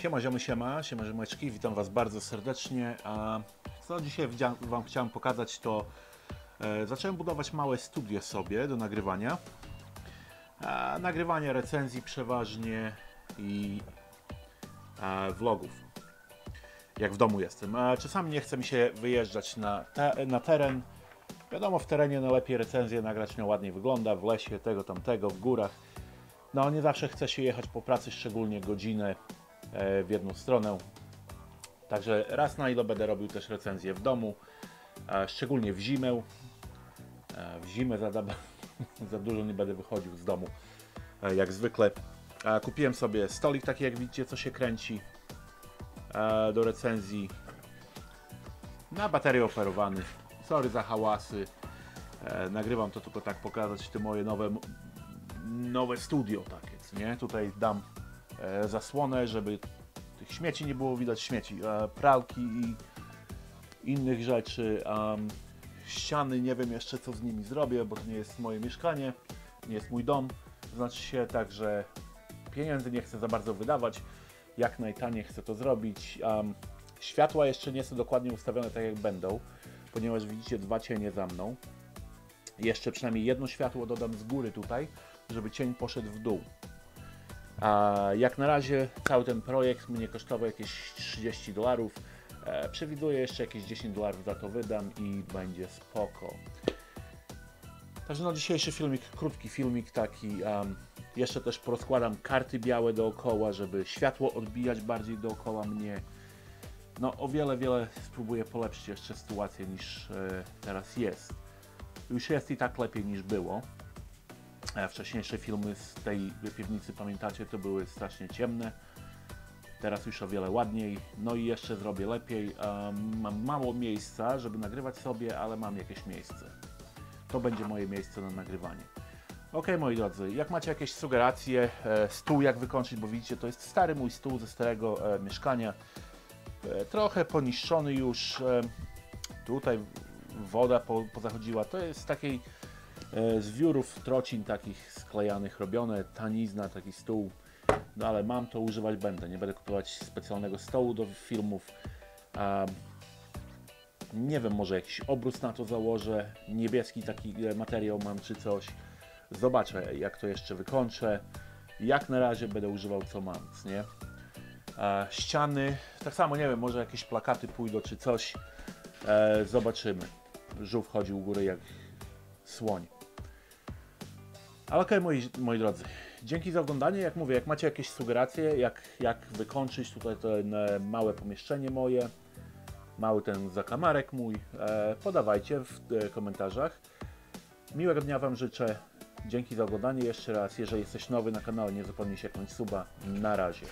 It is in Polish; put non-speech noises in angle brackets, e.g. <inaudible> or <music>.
Siema ziomy, siema, siema ziomeczki, witam Was bardzo serdecznie. Co dzisiaj Wam chciałem pokazać to e, zacząłem budować małe studio sobie do nagrywania. A, nagrywania recenzji przeważnie i e, vlogów. Jak w domu jestem. Czasami nie chce mi się wyjeżdżać na, te, na teren. Wiadomo, w terenie najlepiej recenzję nagrać, no ładnie wygląda, w lesie, tego, tamtego, w górach. No nie zawsze chce się jechać po pracy, szczególnie godzinę e, w jedną stronę. Także raz na ile będę robił też recenzję w domu, e, szczególnie w zimę. E, W zimę za, <laughs> za dużo nie będę wychodził z domu, e, jak zwykle. E, Kupiłem sobie stolik taki jak widzicie, co się kręci e, do recenzji. Na baterię operowany. Sorry za hałasy. E, Nagrywam to tylko tak pokazać te moje nowe nowe studio takie, nie? Tutaj dam e, zasłonę, żeby tych śmieci nie było widać, śmieci, e, pralki i innych rzeczy. ściany, nie wiem jeszcze co z nimi zrobię, bo to nie jest moje mieszkanie, nie jest mój dom. Znaczy się tak, że pieniędzy nie chcę za bardzo wydawać. Jak najtaniej chcę to zrobić. Światła jeszcze nie są dokładnie ustawione tak jak będą, ponieważ widzicie dwa cienie za mną. Jeszcze przynajmniej jedno światło dodam z góry tutaj, żeby cień poszedł w dół. A jak na razie cały ten projekt mnie kosztował jakieś 30 dolarów. E, przewiduję jeszcze jakieś 10 dolarów za to wydam i będzie spoko. Także no dzisiejszy filmik, krótki filmik taki. em, jeszcze też porozkładam karty białe dookoła, żeby światło odbijać bardziej dookoła mnie. No o wiele, wiele spróbuję polepszyć jeszcze sytuację niż e, teraz jest. Już jest i tak lepiej niż było. E, Wcześniejsze filmy z tej piwnicy, pamiętacie, to były strasznie ciemne. Teraz już o wiele ładniej. No i jeszcze zrobię lepiej. Mam mało miejsca, żeby nagrywać sobie, ale mam jakieś miejsce. To będzie moje miejsce na nagrywanie. Ok, moi drodzy, jak macie jakieś sugeracje, e, stół jak wykończyć, bo widzicie, to jest stary mój stół ze starego e, mieszkania. Trochę poniszczony już. Tutaj woda po, pozachodziła. To jest takiej z wiórów trocin takich sklejanych robione, tanizna, taki stół. No ale mam to, używać będę. Nie będę kupować specjalnego stołu do filmów. Nie wiem, może jakiś obrus na to założę. Niebieski taki e, materiał mam czy coś. Zobaczę, jak to jeszcze wykończę. Jak na razie będę używał co mam, nie? Ściany, tak samo nie wiem, może jakieś plakaty pójdą czy coś. E, zobaczymy. Żółw chodzi u góry jak słoń. Ale okej, moi, moi drodzy, dzięki za oglądanie. Jak mówię, jak macie jakieś sugeracje, jak, jak wykończyć tutaj to e, małe pomieszczenie moje, mały ten zakamarek mój, e, podawajcie w e, komentarzach. Miłego dnia Wam życzę. Dzięki za oglądanie jeszcze raz. Jeżeli jesteś nowy na kanale, nie zapomnij się jakąś suba. Na razie.